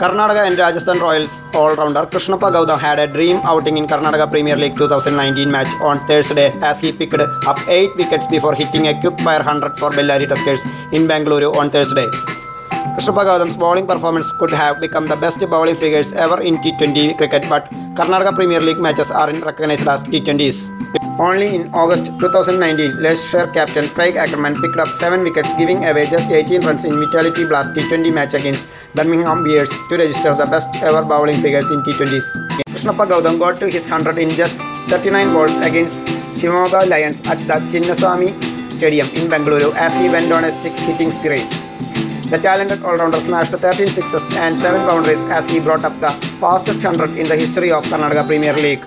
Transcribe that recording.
Karnataka and Rajasthan Royals all-rounder Krishnappa Gautam had a dream outing in Karnataka Premier League 2019 match on Thursday as he picked up 8 wickets before hitting a quick-fire 100 for Bellary Tuskers in Bangalore on Thursday. Krishnappa Gautam's bowling performance could have become the best bowling figures ever in T20 cricket, but Karnataka Premier League matches aren't recognized as T20s. Only in August 2019, Leicester captain Craig Ackermann picked up 7 wickets, giving away just 18 runs in Vitality Blast T20 match against Birmingham Bears to register the best ever bowling figures in T20s. Krishnappa Gowtham got to his 100 in just 39 balls against Shimoga Lions at the Chinnaswamy Stadium in Bengaluru as he went on a 6 hitting spree. The talented all-rounder smashed 13 sixes and 7 boundaries as he brought up the fastest 100 in the history of Karnataka Premier League.